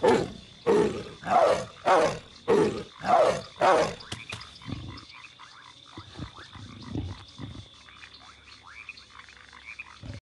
Oh!